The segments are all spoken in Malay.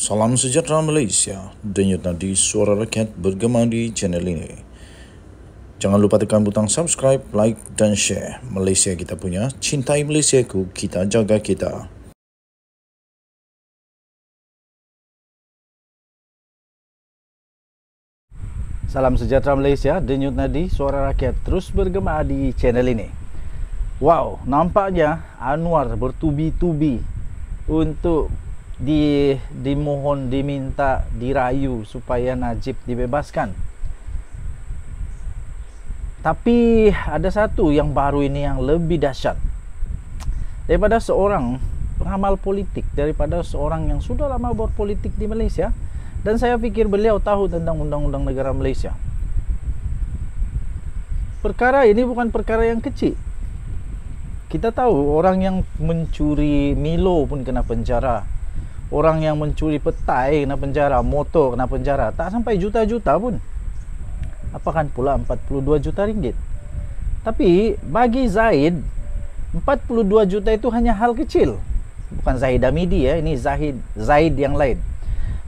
Salam sejahtera Malaysia. Denyut nadi suara rakyat bergema di channel ini. Jangan lupa tekan butang subscribe, like dan share. Malaysia kita punya, cintai Malaysia ku, kita jaga kita. Salam sejahtera Malaysia, Denyut Nadi, suara rakyat terus bergema di channel ini. Wow, nampaknya Anwar bertubi-tubi untuk di dimohon, diminta, dirayu supaya Najib dibebaskan. Tapi ada satu yang baru ini yang lebih dahsyat. Daripada seorang pengamal politik, daripada seorang yang sudah lama berpolitik di Malaysia, dan saya fikir beliau tahu tentang undang-undang negara Malaysia. Perkara ini bukan perkara yang kecil. Kita tahu orang yang mencuri Milo pun kena penjara. Orang yang mencuri petai kena penjara, motor kena penjara. Tak sampai juta-juta pun. Apakan pula 42 juta ringgit. Tapi bagi Zaid 42 juta itu hanya hal kecil. Bukan Zahid Amidi ya, ini Zahid Zaid yang lain.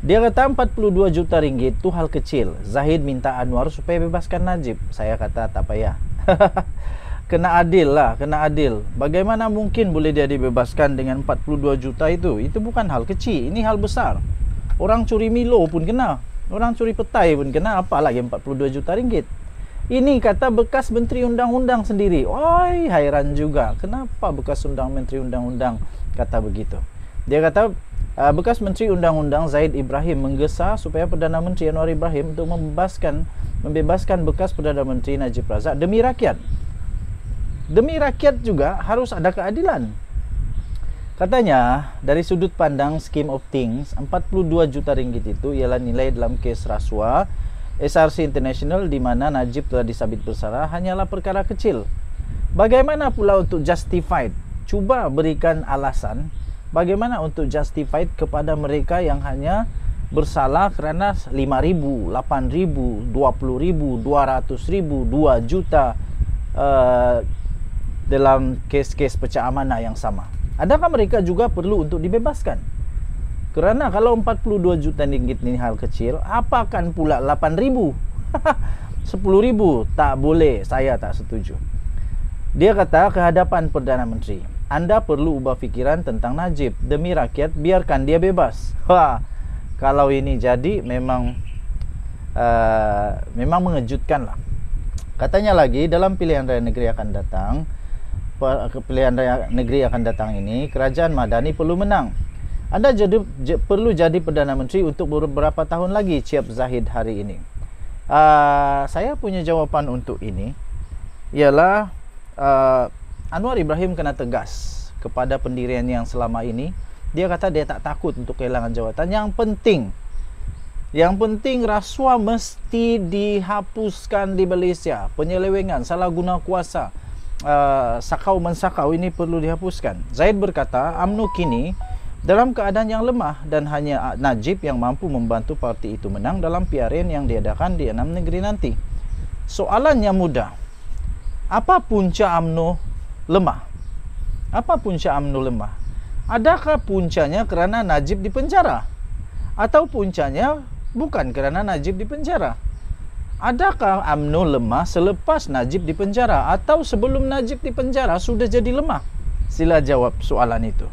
Dia kata 42 juta ringgit tu hal kecil. Zahid minta Anwar supaya bebaskan Najib. Saya kata tak payah. kena adil lah, kena adil. Bagaimana mungkin boleh dia dibebaskan dengan 42 juta itu? Itu bukan hal kecil, ini hal besar. Orang curi Milo pun kena. Orang curi petai pun kena, apa lagi 42 juta ringgit. Ini kata bekas Menteri Undang-Undang sendiri. Oi, hairan juga. Kenapa bekas undang Menteri Undang-Undang kata begitu? Dia kata Uh, bekas Menteri Undang-Undang Zaid Ibrahim menggesa supaya Perdana Menteri Anwar Ibrahim untuk membebaskan membebaskan bekas Perdana Menteri Najib Razak demi rakyat. Demi rakyat juga harus ada keadilan. Katanya dari sudut pandang scheme of things 42 juta ringgit itu ialah nilai dalam kes rasuah SRC International di mana Najib telah disabit bersalah hanyalah perkara kecil. Bagaimana pula untuk justified? Cuba berikan alasan bagaimana untuk justified kepada mereka yang hanya bersalah kerana 5000, 8000, 20000, 200000, 2 juta uh, dalam kes-kes pecah amanah yang sama. Adakah mereka juga perlu untuk dibebaskan? Kerana kalau 42 juta ringgit ini hal kecil, apakan pula 8000? 10000 tak boleh, saya tak setuju. Dia kata kehadapan Perdana Menteri, anda perlu ubah fikiran tentang Najib demi rakyat biarkan dia bebas. Wah, kalau ini jadi memang uh, memang mengejutkan lah. Katanya lagi dalam pilihan raya negeri akan datang, pilihan raya negeri akan datang ini kerajaan Madani perlu menang. Anda jadi perlu jadi perdana menteri untuk beberapa tahun lagi, Ciap Zahid hari ini. Uh, saya punya jawapan untuk ini ialah uh, Anwar Ibrahim kena tegas kepada pendirian yang selama ini. Dia kata dia tak takut untuk kehilangan jawatan. Yang penting, yang penting rasuah mesti dihapuskan di Malaysia. Penyelewengan, salah guna kuasa, uh, sakau mensakau ini perlu dihapuskan. Zaid berkata, UMNO kini dalam keadaan yang lemah dan hanya Najib yang mampu membantu parti itu menang dalam PRN yang diadakan di enam negeri nanti. Soalannya mudah. Apa punca UMNO lemah. Apa punca UMNO lemah? Adakah puncanya kerana Najib dipenjara? Atau puncanya bukan kerana Najib dipenjara? Adakah UMNO lemah selepas Najib dipenjara? Atau sebelum Najib dipenjara sudah jadi lemah? Sila jawab soalan itu.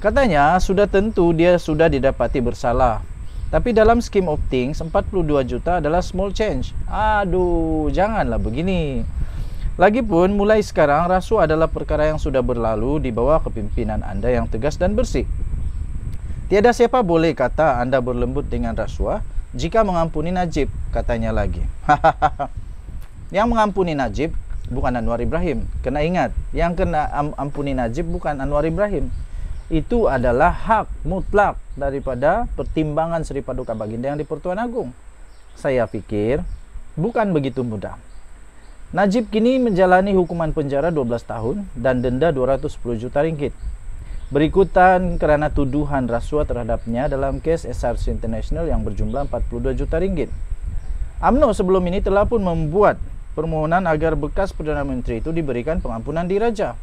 Katanya sudah tentu dia sudah didapati bersalah. Tapi dalam scheme of things 42 juta adalah small change. Aduh, janganlah begini. Lagipun mulai sekarang rasuah adalah perkara yang sudah berlalu di bawah kepimpinan anda yang tegas dan bersih. Tiada siapa boleh kata anda berlembut dengan rasuah jika mengampuni Najib, katanya lagi. yang mengampuni Najib bukan Anwar Ibrahim. Kena ingat, yang kena ampuni Najib bukan Anwar Ibrahim. Itu adalah hak mutlak daripada pertimbangan Seri Paduka Baginda yang di Pertuan Agung. Saya fikir bukan begitu mudah. Najib kini menjalani hukuman penjara 12 tahun dan denda 210 juta ringgit. Berikutan kerana tuduhan rasuah terhadapnya dalam kes SRC International yang berjumlah 42 juta ringgit. AMNO sebelum ini telah pun membuat permohonan agar bekas Perdana Menteri itu diberikan pengampunan diraja.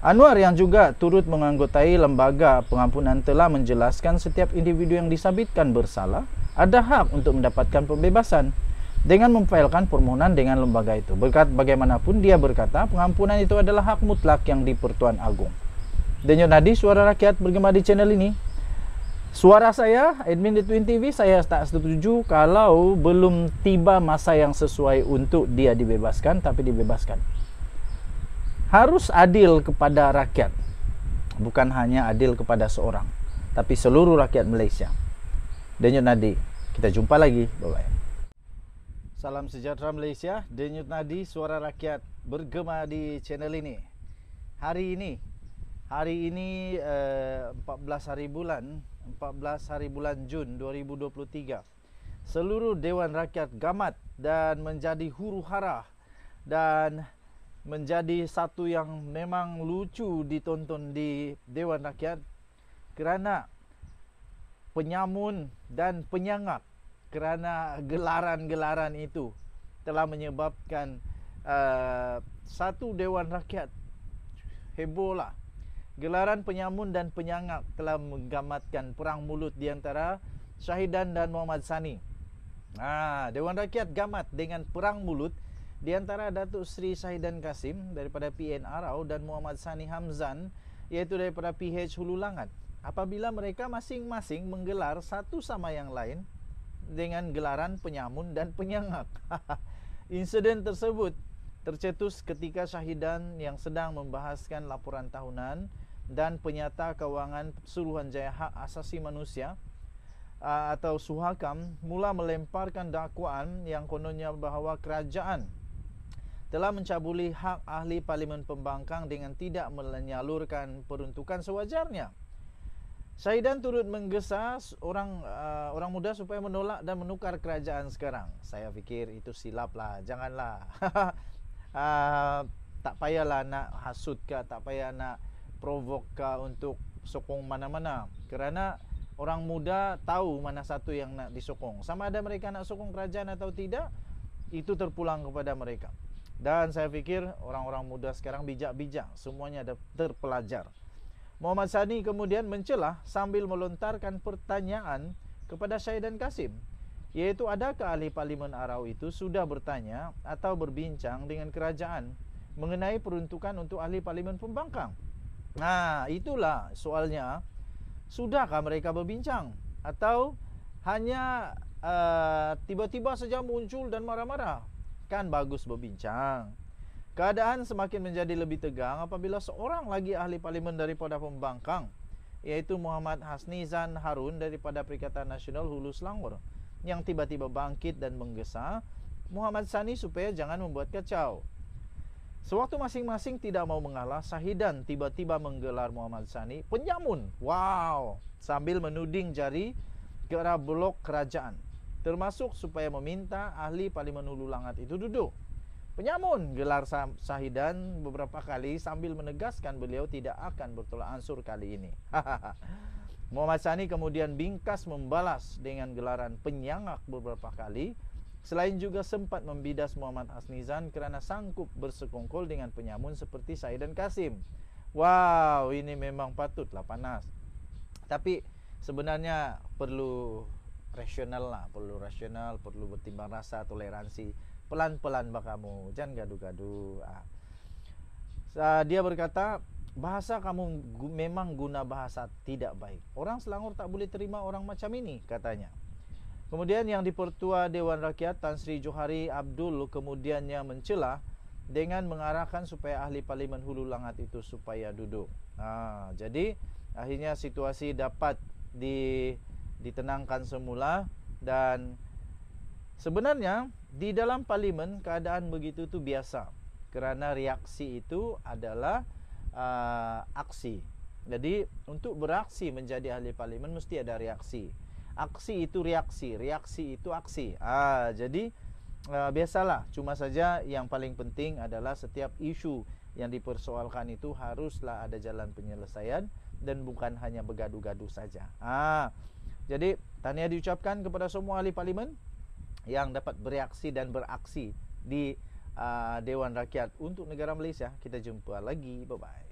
Anwar yang juga turut menganggotai lembaga pengampunan telah menjelaskan setiap individu yang disabitkan bersalah ada hak untuk mendapatkan pembebasan dengan memfailkan permohonan dengan lembaga itu. Berkat bagaimanapun dia berkata pengampunan itu adalah hak mutlak yang di Pertuan Agung. Denyut Nadi suara rakyat bergema di channel ini. Suara saya, admin di Twin TV, saya tak setuju kalau belum tiba masa yang sesuai untuk dia dibebaskan tapi dibebaskan. Harus adil kepada rakyat. Bukan hanya adil kepada seorang tapi seluruh rakyat Malaysia. Denyut Nadi. Kita jumpa lagi. Bye bye Salam sejahtera Malaysia. Denyut Nadi suara rakyat bergema di channel ini. Hari ini hari ini uh, eh, 14 hari bulan 14 hari bulan Jun 2023 seluruh Dewan Rakyat gamat dan menjadi huru hara dan menjadi satu yang memang lucu ditonton di Dewan Rakyat kerana penyamun dan penyangak kerana gelaran-gelaran itu telah menyebabkan uh, satu Dewan Rakyat heboh lah. Gelaran penyamun dan penyangak telah menggamatkan perang mulut di antara Syahidan dan Muhammad Sani. Ah, Dewan Rakyat gamat dengan perang mulut di antara Datuk Seri Syahidan Kasim daripada PN Arau dan Muhammad Sani Hamzan iaitu daripada PH Hulu Langat. Apabila mereka masing-masing menggelar satu sama yang lain dengan gelaran penyamun dan penyangak. Insiden tersebut tercetus ketika Syahidan yang sedang membahaskan laporan tahunan dan penyata kewangan Suruhanjaya Hak Asasi Manusia atau Suhakam mula melemparkan dakwaan yang kononnya bahawa kerajaan telah mencabuli hak ahli Parlimen Pembangkang dengan tidak menyalurkan peruntukan sewajarnya. Saidan turut menggesa orang uh, orang muda supaya menolak dan menukar kerajaan sekarang. Saya fikir itu silap lah. Janganlah. uh, tak payahlah nak hasut ke, tak payah nak provok ke untuk sokong mana-mana. Kerana orang muda tahu mana satu yang nak disokong. Sama ada mereka nak sokong kerajaan atau tidak, itu terpulang kepada mereka. Dan saya fikir orang-orang muda sekarang bijak-bijak Semuanya ada terpelajar Muhammad Sani kemudian mencelah Sambil melontarkan pertanyaan Kepada Syahidan Kasim Iaitu adakah ahli Parlimen Arau itu Sudah bertanya atau berbincang dengan kerajaan Mengenai peruntukan untuk ahli Parlimen Pembangkang Nah itulah soalnya Sudahkah mereka berbincang Atau hanya uh, tiba-tiba saja muncul dan marah-marah kan bagus berbincang. Keadaan semakin menjadi lebih tegang apabila seorang lagi ahli parlimen daripada pembangkang iaitu Muhammad Hasnizan Harun daripada Perikatan Nasional Hulu Selangor yang tiba-tiba bangkit dan menggesa Muhammad Sani supaya jangan membuat kacau. Sewaktu masing-masing tidak mau mengalah, Sahidan tiba-tiba menggelar Muhammad Sani penyamun. Wow, sambil menuding jari ke arah blok kerajaan termasuk supaya meminta ahli Parlimen Hulu Langat itu duduk. Penyamun gelar Sahidan beberapa kali sambil menegaskan beliau tidak akan bertolak ansur kali ini. Muhammad Sani kemudian bingkas membalas dengan gelaran penyangak beberapa kali selain juga sempat membidas Muhammad Asnizan kerana sanggup bersekongkol dengan penyamun seperti Sahidan Kasim. Wow, ini memang patutlah panas. Tapi sebenarnya perlu rasional lah perlu rasional perlu bertimbang rasa toleransi pelan-pelan bah kamu jangan gaduh-gaduh ah. dia berkata bahasa kamu memang guna bahasa tidak baik orang Selangor tak boleh terima orang macam ini katanya kemudian yang dipertua Dewan Rakyat Tan Sri Johari Abdul kemudiannya mencela dengan mengarahkan supaya ahli parlimen Hulu Langat itu supaya duduk ha, jadi akhirnya situasi dapat di ditenangkan semula dan sebenarnya di dalam parlimen keadaan begitu tu biasa kerana reaksi itu adalah uh, aksi. Jadi untuk beraksi menjadi ahli parlimen mesti ada reaksi. Aksi itu reaksi, reaksi itu aksi. Ah jadi uh, biasalah cuma saja yang paling penting adalah setiap isu yang dipersoalkan itu haruslah ada jalan penyelesaian dan bukan hanya bergaduh-gaduh saja. Ah jadi tahniah diucapkan kepada semua ahli parlimen yang dapat bereaksi dan beraksi di uh, Dewan Rakyat untuk negara Malaysia. Kita jumpa lagi. Bye bye.